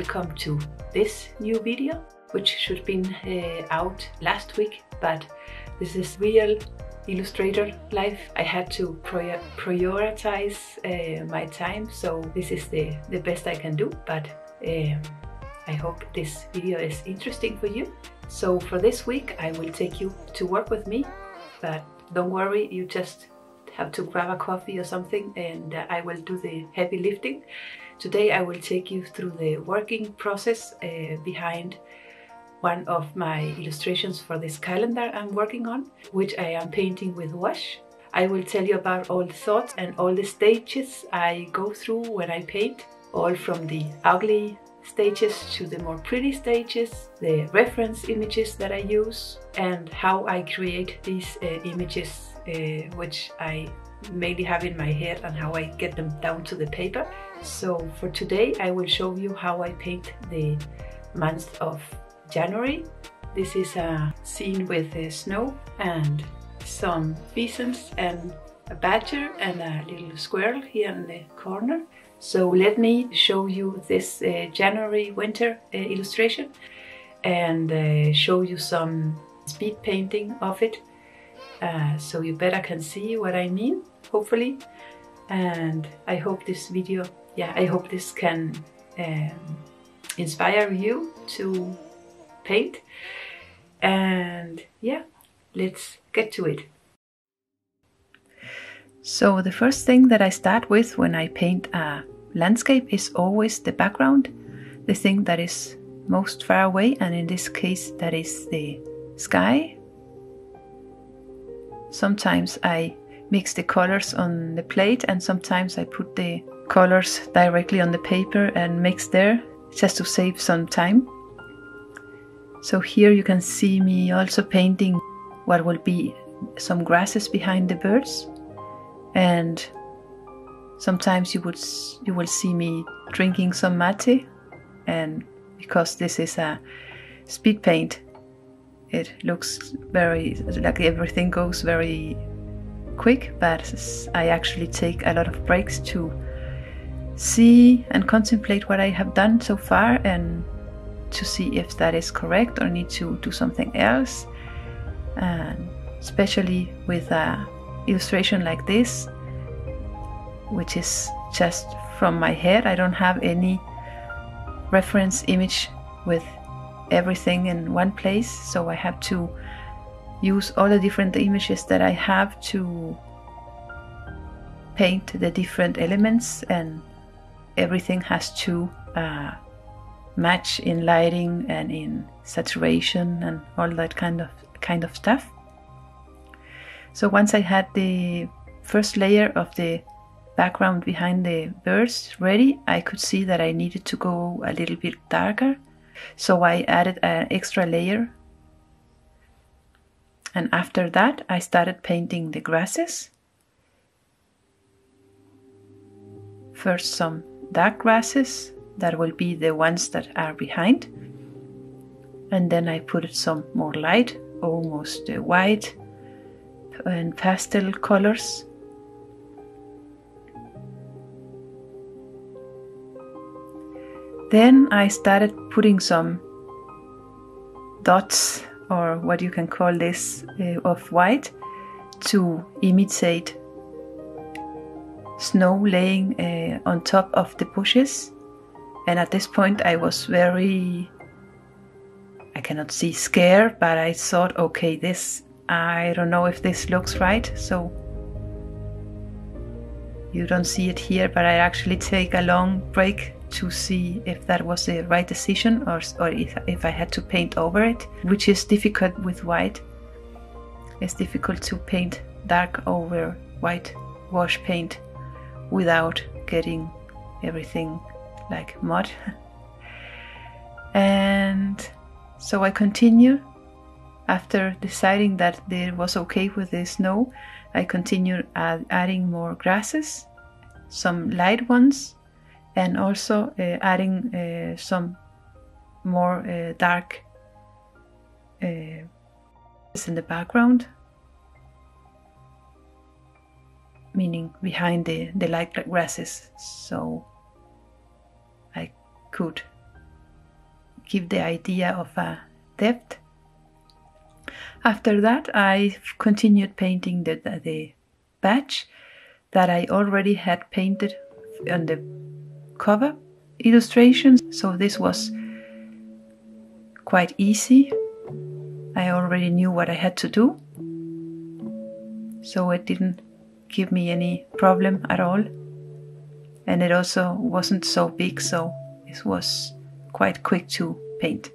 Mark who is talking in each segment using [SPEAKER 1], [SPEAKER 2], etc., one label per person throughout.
[SPEAKER 1] welcome to this new video, which should have been uh, out last week, but this is real Illustrator life. I had to prioritize uh, my time, so this is the, the best I can do, but um, I hope this video is interesting for you. So for this week, I will take you to work with me, but don't worry, you just have to grab a coffee or something and uh, I will do the heavy lifting. Today I will take you through the working process uh, behind one of my illustrations for this calendar I'm working on, which I am painting with gouache. I will tell you about all the thoughts and all the stages I go through when I paint, all from the ugly stages to the more pretty stages, the reference images that I use, and how I create these uh, images, uh, which I mainly have in my head and how I get them down to the paper. So for today I will show you how I paint the month of January. This is a scene with the snow and some pheasants and a badger and a little squirrel here in the corner. So let me show you this uh, January winter uh, illustration and uh, show you some speed painting of it uh, so you better can see what I mean hopefully and I hope this video yeah I hope this can um, inspire you to paint. And yeah let's get to it. So the first thing that I start with when I paint a landscape is always the background the thing that is most far away and in this case that is the sky. Sometimes I mix the colors on the plate and sometimes I put the colors directly on the paper and mix there just to save some time. So here you can see me also painting what will be some grasses behind the birds and sometimes you would you will see me drinking some mate and because this is a speed paint it looks very like everything goes very quick, but I actually take a lot of breaks to see and contemplate what I have done so far and to see if that is correct or need to do something else. And especially with an illustration like this, which is just from my head, I don't have any reference image with everything in one place, so I have to use all the different images that I have to paint the different elements and everything has to uh, match in lighting and in saturation and all that kind of kind of stuff. So once I had the first layer of the background behind the birds ready, I could see that I needed to go a little bit darker. So I added an extra layer and after that, I started painting the grasses. First, some dark grasses that will be the ones that are behind. And then I put some more light, almost white and pastel colors. Then I started putting some dots or what you can call this uh, of white to imitate snow laying uh, on top of the bushes. And at this point, I was very, I cannot see scared, but I thought, okay, this, I don't know if this looks right. So you don't see it here, but I actually take a long break to see if that was the right decision or, or if, if I had to paint over it, which is difficult with white. It's difficult to paint dark over white gouache paint without getting everything like mud. and so I continue after deciding that it was okay with the snow. I continued add, adding more grasses, some light ones, and also uh, adding uh, some more uh, dark in the background meaning behind the, the light grasses so I could give the idea of a depth. After that, I continued painting the, the, the badge that I already had painted on the cover illustrations. So this was quite easy. I already knew what I had to do. So it didn't give me any problem at all. And it also wasn't so big, so it was quite quick to paint.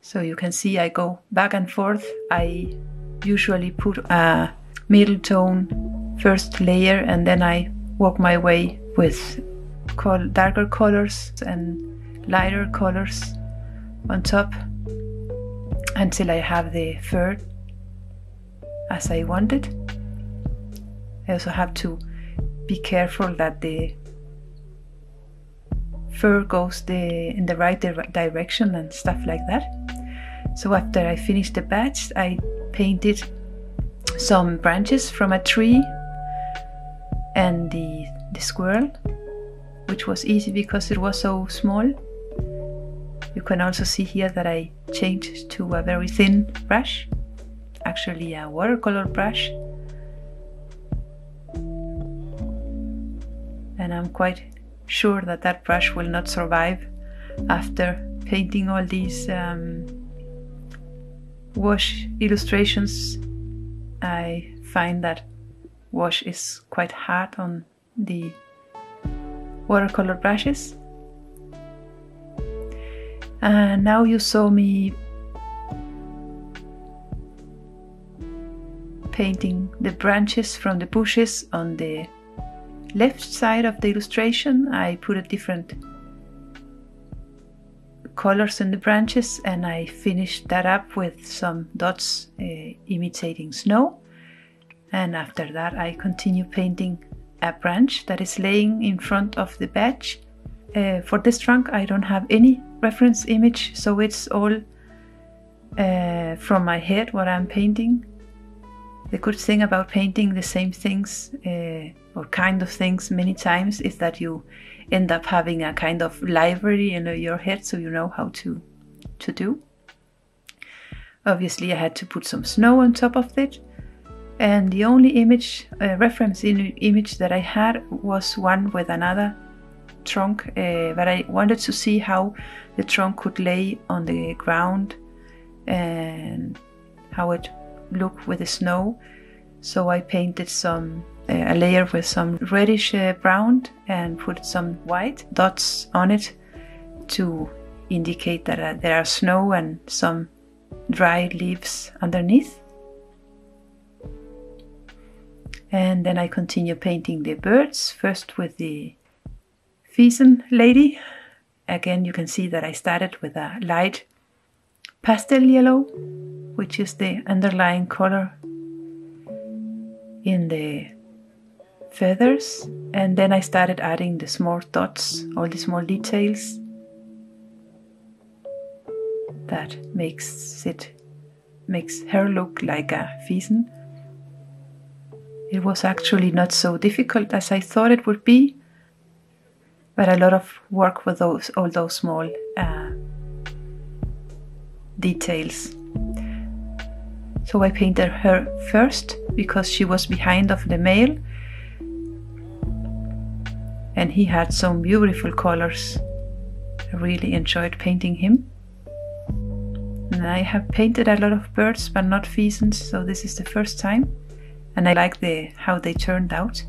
[SPEAKER 1] So you can see I go back and forth. I usually put a middle tone first layer and then I work my way with darker colors and lighter colors on top until I have the fur as I wanted. I also have to be careful that the fur goes the in the right di direction and stuff like that. So after I finished the badge, I painted some branches from a tree and the, the squirrel, which was easy because it was so small. You can also see here that I changed to a very thin brush, actually a watercolor brush. And I'm quite sure that that brush will not survive after painting all these um, gouache illustrations. I find that gouache is quite hard on the watercolor brushes and now you saw me painting the branches from the bushes on the left side of the illustration I put a different colors in the branches and I finished that up with some dots uh, imitating snow and after that I continue painting a branch that is laying in front of the badge. Uh, for this trunk I don't have any reference image so it's all uh, from my head what I'm painting. The good thing about painting the same things uh, or kind of things many times is that you end up having a kind of library in your head so you know how to to do. Obviously I had to put some snow on top of it and the only image uh, reference in image that I had was one with another trunk uh, but I wanted to see how the trunk could lay on the ground and how it looked with the snow so I painted some uh, a layer with some reddish uh, brown and put some white dots on it to indicate that uh, there are snow and some dry leaves underneath And then I continue painting the birds, first with the pheasant lady. Again, you can see that I started with a light pastel yellow, which is the underlying color in the feathers. And then I started adding the small dots, all the small details that makes it makes her look like a pheasant. It was actually not so difficult as I thought it would be, but a lot of work with those all those small uh, details. So I painted her first because she was behind of the male and he had some beautiful colors. I really enjoyed painting him. And I have painted a lot of birds but not pheasants, so this is the first time and I like the how they turned out.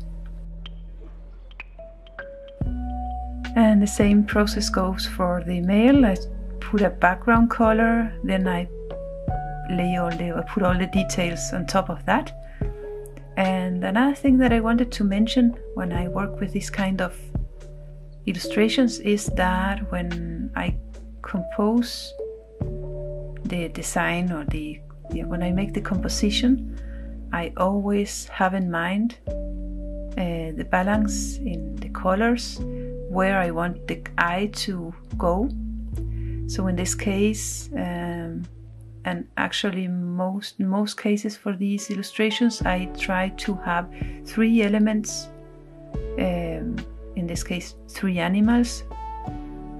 [SPEAKER 1] And the same process goes for the male. I put a background color, then I lay all the I put all the details on top of that. And another thing that I wanted to mention when I work with this kind of illustrations is that when I compose the design or the yeah, when I make the composition, I always have in mind uh, the balance in the colors, where I want the eye to go. So in this case, um, and actually most most cases for these illustrations, I try to have three elements um, in this case three animals.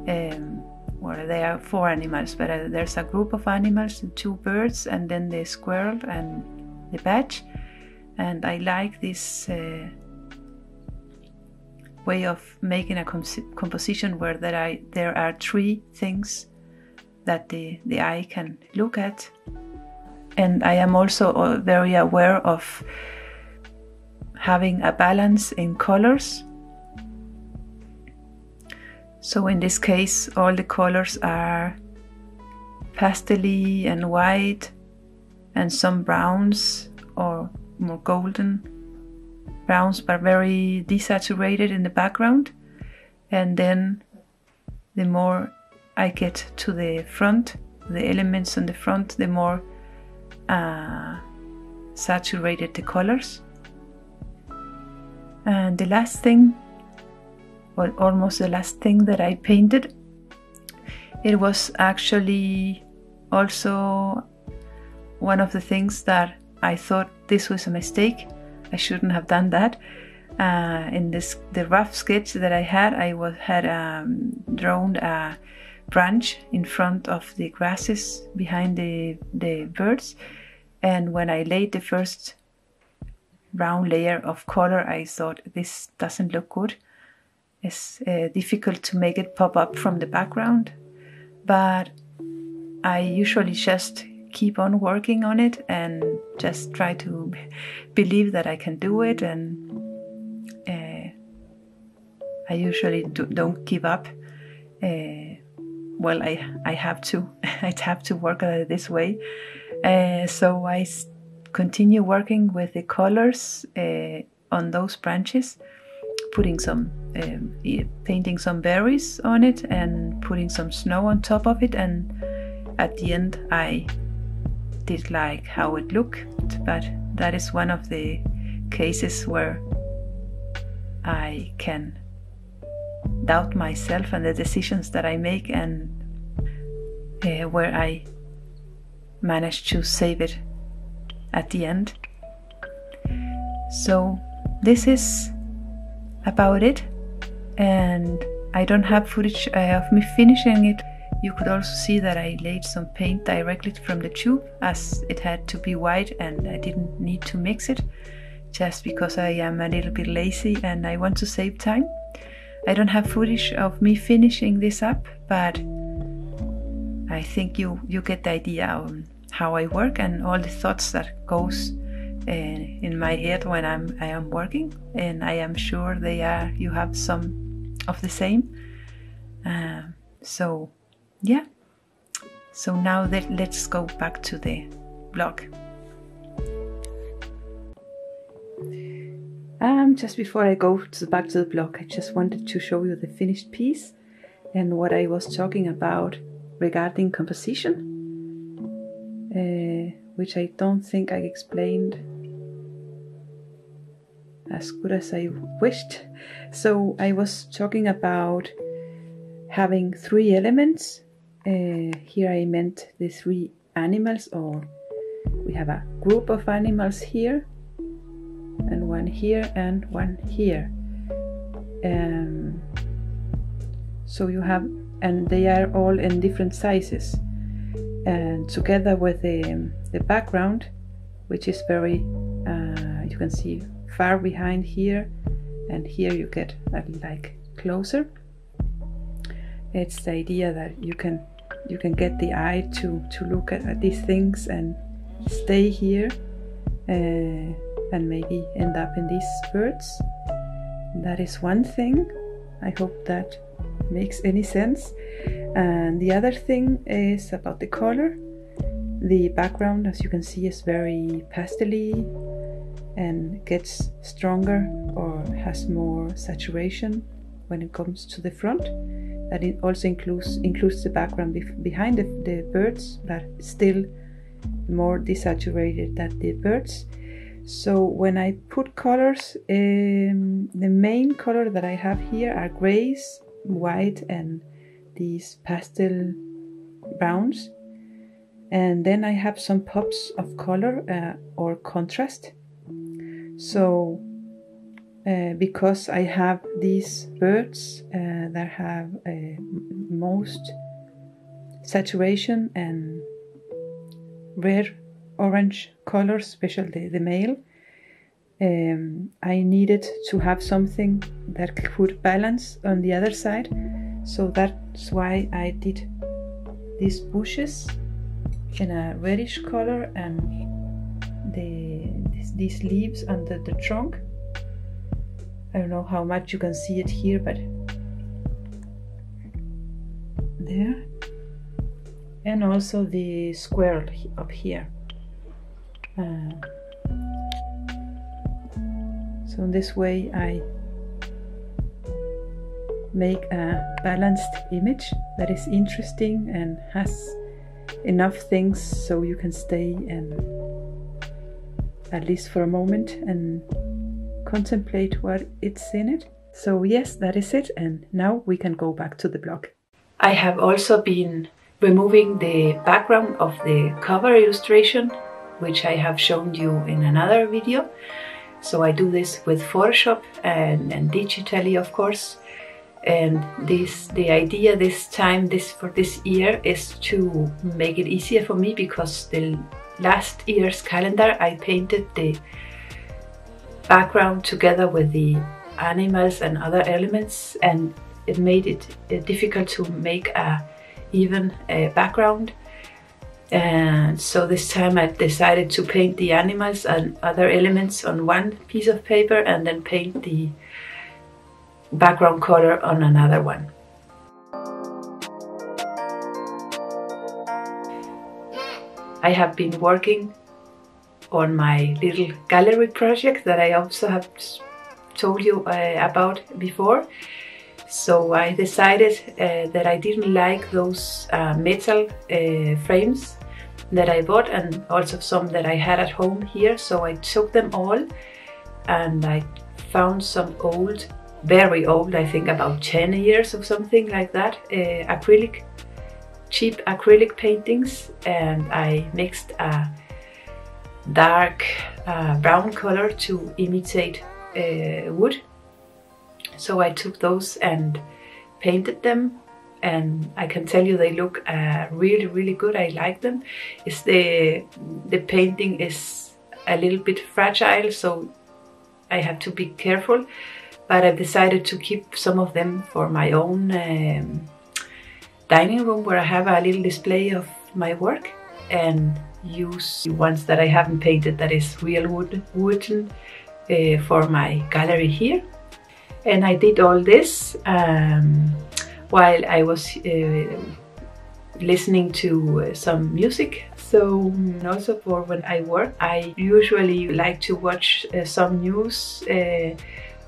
[SPEAKER 1] Um, well, there are four animals, but uh, there's a group of animals, two birds, and then the squirrel and the badge. And I like this uh, way of making a composition where are, there are three things that the, the eye can look at. And I am also uh, very aware of having a balance in colors. So in this case, all the colors are pastely and white, and some browns or more golden browns, but very desaturated in the background. And then the more I get to the front, the elements on the front, the more uh, saturated the colors. And the last thing, well, almost the last thing that I painted, it was actually also one of the things that I thought this was a mistake. I shouldn't have done that. Uh, in this the rough sketch that I had, I was had um, drawn a branch in front of the grasses behind the the birds, and when I laid the first brown layer of color, I thought this doesn't look good. It's uh, difficult to make it pop up from the background, but I usually just keep on working on it and just try to believe that I can do it. And uh, I usually do, not give up. Uh, well, I I have to I have to work uh, this way. Uh, so I continue working with the colors uh, on those branches, putting some, um, painting some berries on it and putting some snow on top of it. And at the end, I did like how it looked, but that is one of the cases where I can doubt myself and the decisions that I make, and uh, where I manage to save it at the end. So, this is about it, and I don't have footage of me finishing it. You could also see that I laid some paint directly from the tube as it had to be white and I didn't need to mix it just because I am a little bit lazy and I want to save time. I don't have footage of me finishing this up, but I think you, you get the idea on how I work and all the thoughts that goes uh, in my head when I'm I am working, and I am sure they are. You have some of the same. Uh, so, yeah. So now that let's go back to the blog. Um, just before I go to back to the blog, I just wanted to show you the finished piece and what I was talking about regarding composition uh, which I don't think I explained as good as I wished. So I was talking about having three elements. Uh, here I meant the three animals, or we have a group of animals here, and one here, and one here. Um, so you have, and they are all in different sizes. And together with the, the background which is very uh, you can see far behind here and here you get like closer. It's the idea that you can you can get the eye to to look at, at these things and stay here. Uh, and maybe end up in these birds that is one thing i hope that makes any sense and the other thing is about the color. The background, as you can see, is very pastely and gets stronger or has more saturation when it comes to the front. That it also includes includes the background bef- behind the, the birds, but still more desaturated than the birds. So when I put colors, um, the main color that I have here are grays, white, and these pastel browns. And then I have some pops of color uh, or contrast. So
[SPEAKER 2] uh, because I have these birds uh, that have most saturation and red orange color, especially the male. Um, I needed to have something that could balance on the other side, so that's why I did these bushes in a reddish color and the these leaves under the trunk. I don't know how much you can see it here, but there, and also the squirrel up here. Uh, so in this way I make a balanced image that is interesting and has enough things so you can stay and at least for a moment and contemplate what it's in it. So yes, that is it and now we can go back to the blog.
[SPEAKER 1] I have also been removing the background of the cover illustration which I have shown you in another video. So I do this with Photoshop and, and digitally of course and this the idea this time this for this year is to make it easier for me because the last year's calendar I painted the background together with the animals and other elements and it made it uh, difficult to make a even uh, background and so this time I decided to paint the animals and other elements on one piece of paper and then paint the background color on another one. I have been working on my little gallery project that I also have told you uh, about before. So I decided uh, that I didn't like those uh, metal uh, frames that I bought and also some that I had at home here. So I took them all and I found some old very old, I think about 10 years or something like that, uh, acrylic, cheap acrylic paintings and I mixed a dark uh, brown color to imitate uh, wood. So I took those and painted them and I can tell you they look uh, really really good. I like them. It's the the painting is a little bit fragile so I have to be careful but I've decided to keep some of them for my own um, dining room where I have a little display of my work and use the ones that I haven't painted that is real wood, wooden uh, for my gallery here. And I did all this um, while I was uh, listening to uh, some music. So also for when I work, I usually like to watch uh, some news uh,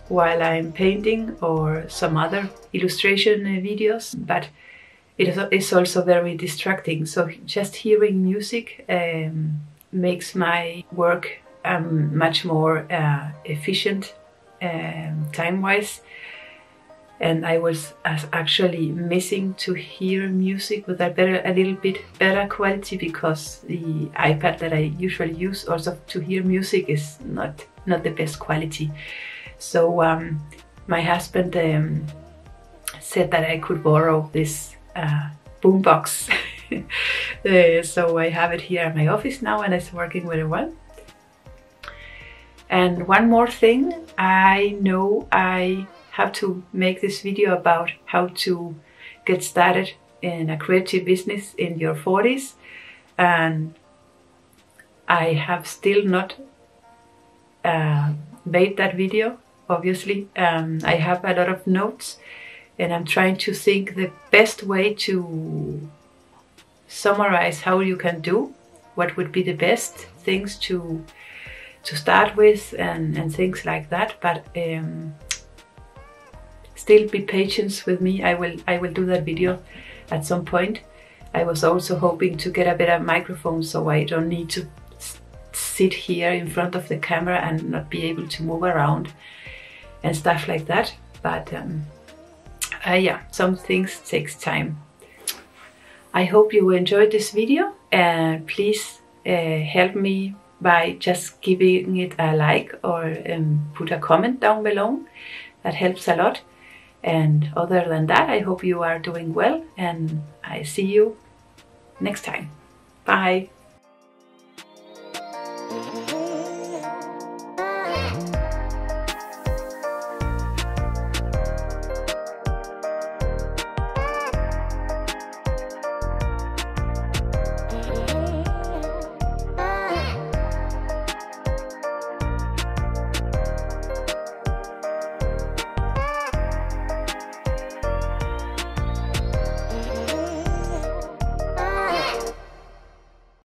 [SPEAKER 1] while I'm painting or some other illustration videos, but it is also very distracting. So just hearing music um, makes my work um, much more uh, efficient um, time-wise. And I was actually missing to hear music with a better, a little bit better quality because the iPad that I usually use also to hear music is not not the best quality. So um, my husband um, said that I could borrow this uh, boombox. uh, so I have it here at my office now and it's working very well. And one more thing, I know I have to make this video about how to get started in a creative business in your 40s and I have still not uh, made that video obviously. Um, I have a lot of notes and I'm trying to think the best way to summarize how you can do what would be the best things to to start with and, and things like that but um, still be patient with me I will I will do that video at some point I was also hoping to get a better microphone so I don't need to sit here in front of the camera and not be able to move around and stuff like that. But um, uh, yeah, some things takes time. I hope you enjoyed this video and please uh, help me by just giving it a like or um, put a comment down below. That helps a lot. And other than that, I hope you are doing well and I see you next time. Bye.